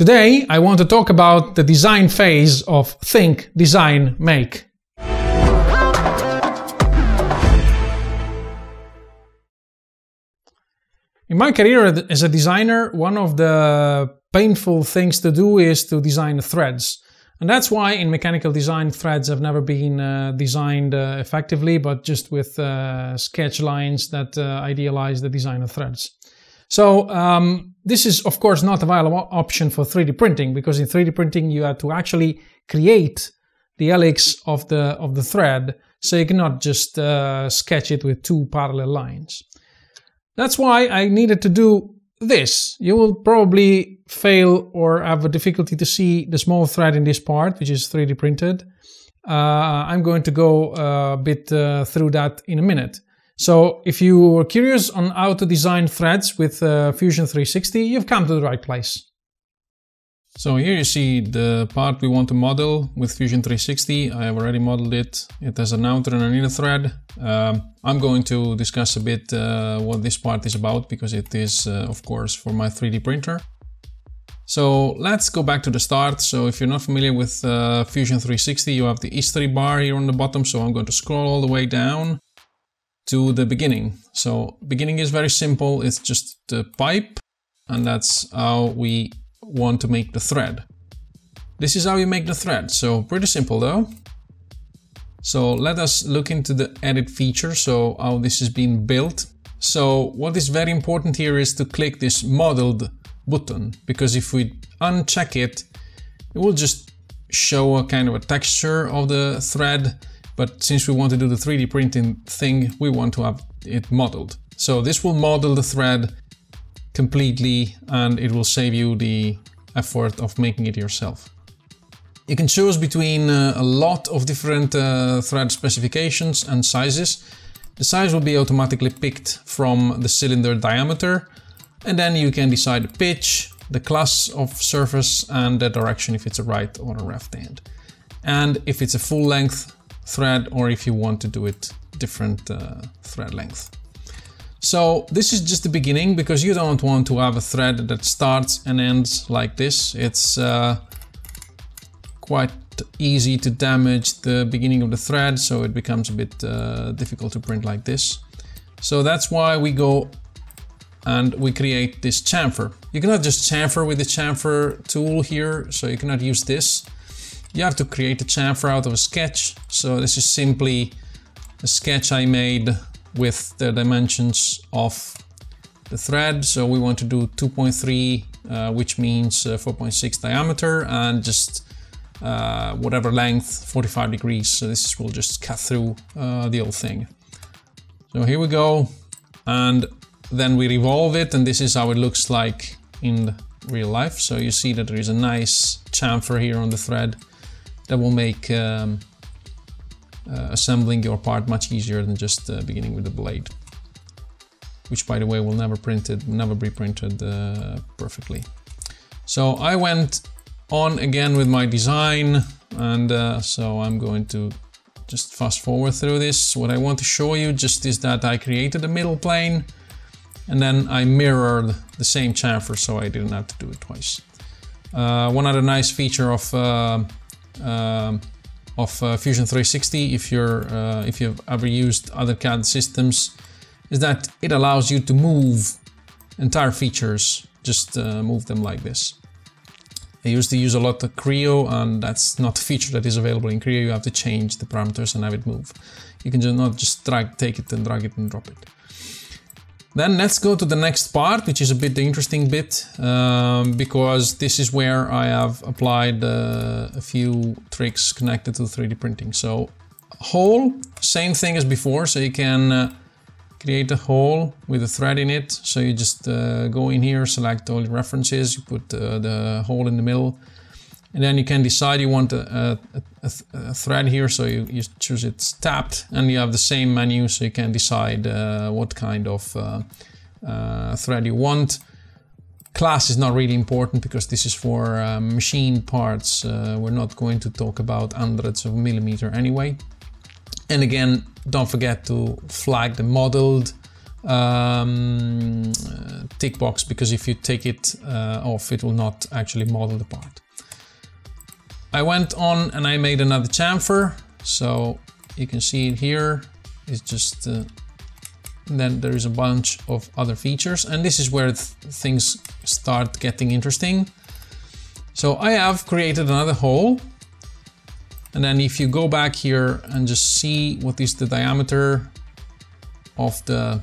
Today, I want to talk about the design phase of Think, Design, Make. In my career as a designer, one of the painful things to do is to design threads. And that's why in mechanical design, threads have never been uh, designed uh, effectively, but just with uh, sketch lines that uh, idealize the design of threads. So um, this is of course not a viable option for 3D printing because in 3D printing you have to actually create the helix of the of the thread, so you cannot just uh, sketch it with two parallel lines. That's why I needed to do this. You will probably fail or have a difficulty to see the small thread in this part, which is 3D printed. Uh, I'm going to go a bit uh, through that in a minute. So if you are curious on how to design threads with uh, Fusion 360, you've come to the right place. So here you see the part we want to model with Fusion 360. I have already modeled it. It has an outer and an inner thread. Um, I'm going to discuss a bit uh, what this part is about because it is, uh, of course, for my 3D printer. So let's go back to the start. So if you're not familiar with uh, Fusion 360, you have the history bar here on the bottom. So I'm going to scroll all the way down to the beginning. So beginning is very simple. It's just the pipe and that's how we want to make the thread. This is how you make the thread, so pretty simple though. So let us look into the edit feature, so how this is being built. So what is very important here is to click this modeled button, because if we uncheck it, it will just show a kind of a texture of the thread, but since we want to do the 3D printing thing, we want to have it modeled. So this will model the thread completely and it will save you the effort of making it yourself. You can choose between uh, a lot of different uh, thread specifications and sizes. The size will be automatically picked from the cylinder diameter and then you can decide the pitch, the class of surface and the direction if it's a right or a left hand. And if it's a full length thread or if you want to do it different uh, thread length. So this is just the beginning because you don't want to have a thread that starts and ends like this. It's uh, quite easy to damage the beginning of the thread so it becomes a bit uh, difficult to print like this. So that's why we go and we create this chamfer. You cannot just chamfer with the chamfer tool here, so you cannot use this. You have to create a chamfer out of a sketch. So this is simply a sketch I made with the dimensions of the thread. So we want to do 2.3, uh, which means uh, 4.6 diameter and just uh, whatever length, 45 degrees. So this will just cut through uh, the whole thing. So here we go. And then we revolve it and this is how it looks like in real life. So you see that there is a nice chamfer here on the thread that will make um, uh, assembling your part much easier than just uh, beginning with the blade. Which by the way will never printed, never be printed uh, perfectly. So I went on again with my design and uh, so I'm going to just fast forward through this. What I want to show you just is that I created a middle plane and then I mirrored the same chamfer so I didn't have to do it twice. Uh, one other nice feature of uh, um, of uh, Fusion 360 if you're uh, if you've ever used other CAD systems is that it allows you to move entire features just uh, move them like this. I used to use a lot of Creo and that's not a feature that is available in Creo. You have to change the parameters and have it move. You can just not just drag take it and drag it and drop it then let's go to the next part, which is a bit the interesting bit, um, because this is where I have applied uh, a few tricks connected to 3D printing. So hole, same thing as before, so you can uh, create a hole with a thread in it. So you just uh, go in here, select all your references, you put uh, the hole in the middle, and then you can decide you want a, a, a, a thread here, so you, you, choose it tapped, and you have the same menu, so you can decide uh, what kind of uh, uh, thread you want. Class is not really important because this is for uh, machine parts. Uh, we're not going to talk about hundreds of millimeter anyway. And again, don't forget to flag the modeled um, tick box because if you take it uh, off it will not actually model the part. I went on and I made another chamfer. So you can see it here. It's just uh, then there is a bunch of other features. And this is where th things start getting interesting. So I have created another hole. And then if you go back here and just see what is the diameter of the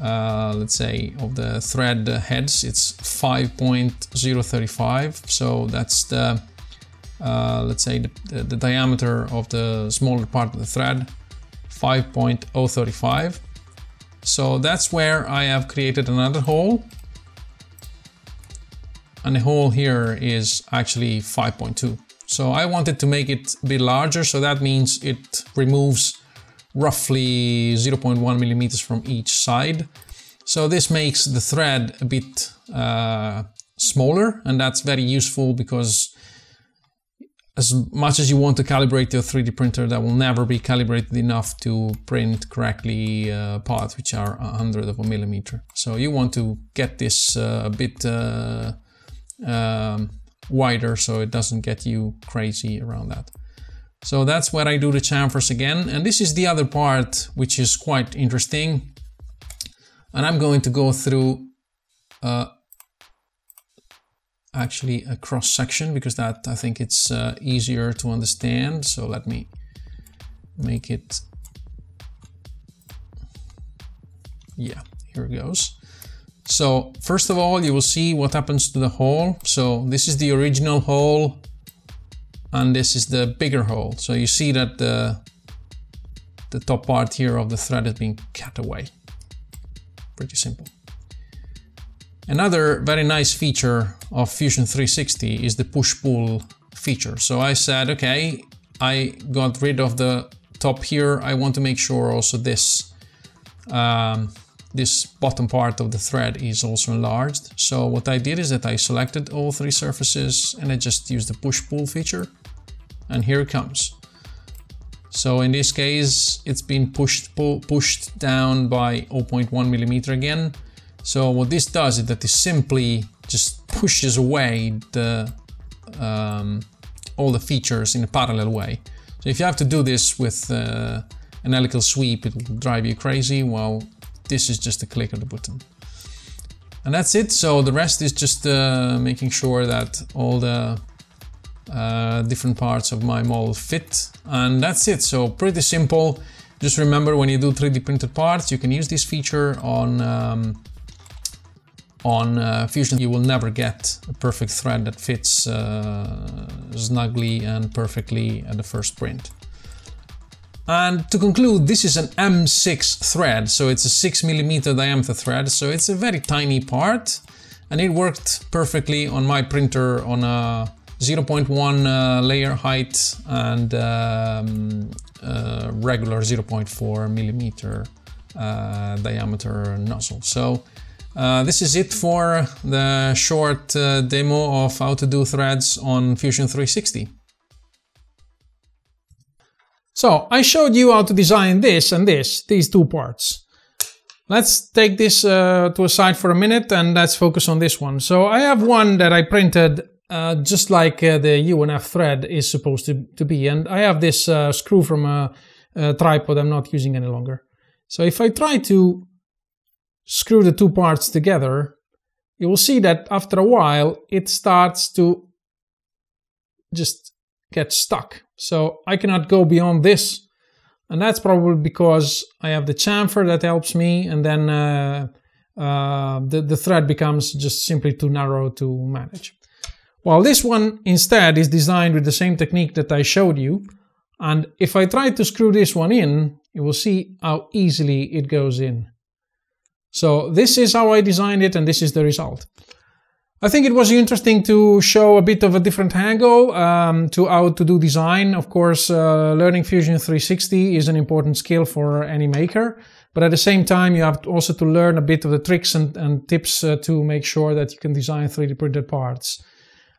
uh, let's say of the thread heads it's 5.035 so that's the uh, let's say the, the, the, diameter of the smaller part of the thread 5.035 so that's where I have created another hole. And the hole here is actually 5.2 so I wanted to make it a bit larger. So that means it removes roughly 0.1 millimeters from each side. So this makes the thread a bit uh, smaller. And that's very useful because as much as you want to calibrate your 3D printer, that will never be calibrated enough to print correctly uh, parts which are a hundred of a millimeter. So you want to get this uh, a bit uh, um, wider so it doesn't get you crazy around that. So that's where I do the chamfers again. And this is the other part, which is quite interesting. And I'm going to go through uh, actually a cross section because that I think it's uh, easier to understand. So let me make it. Yeah, here it goes. So first of all, you will see what happens to the hole. So this is the original hole and this is the bigger hole. So you see that the, the top part here of the thread is being cut away. Pretty simple. Another very nice feature of Fusion 360 is the push-pull feature. So I said, okay, I got rid of the top here. I want to make sure also this um, this bottom part of the thread is also enlarged. So what I did is that I selected all three surfaces and I just used the push-pull feature and here it comes. So in this case, it's been pushed pushed down by 0.1 millimeter again. So what this does is that it simply just pushes away the um, all the features in a parallel way. So if you have to do this with uh, an helical sweep, it will drive you crazy. Well, this is just a click of the button. And that's it. So the rest is just uh, making sure that all the uh, different parts of my model fit and that's it so pretty simple just remember when you do 3d printed parts you can use this feature on um, on uh, Fusion you will never get a perfect thread that fits uh, snugly and perfectly at the first print. And to conclude, this is an M6 thread, so it's a 6 millimeter diameter thread, so it's a very tiny part, and it worked perfectly on my printer on a 0.1 uh, layer height and um, uh, regular 0.4 millimeter uh, diameter nozzle. So uh, this is it for the short uh, demo of how to do threads on Fusion 360. So I showed you how to design this and this, these two parts. Let's take this uh, to a side for a minute and let's focus on this one. So I have one that I printed uh, just like uh, the UNF thread is supposed to, to be. And I have this screw from a, a, tripod I'm not using any longer. So if I try to screw the two parts together, you will see that after a while it starts to just get stuck. So I cannot go beyond this. And that's probably because I have the chamfer that helps me and then uh, uh, the, the thread becomes just simply too narrow to manage. While this one instead is designed with the same technique that I showed you. And if I try to screw this one in, you will see how easily it goes in. So this is how I designed it and this is the result. I think it was interesting to show a bit of a different angle um, to how to do design. Of course, uh, learning Fusion 360 is an important skill for any maker. But at the same time, you have also to learn a bit of the tricks and, and tips uh, to make sure that you can design 3D printed parts.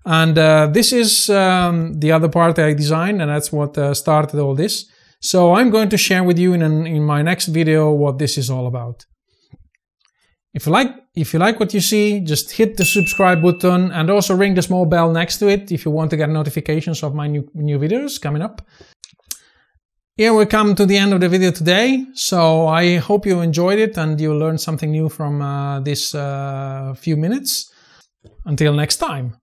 And uh, this is um, the other part I designed, and that's what uh, started all this. So I'm going to share with you in, an, in my next video what this is all about. If you like if you like what you see, just hit the subscribe button and also ring the small bell next to it if you want to get notifications of my new, new videos coming up. Here we come to the end of the video today, so I hope you enjoyed it and you learned something new from uh, this uh, few minutes. Until next time.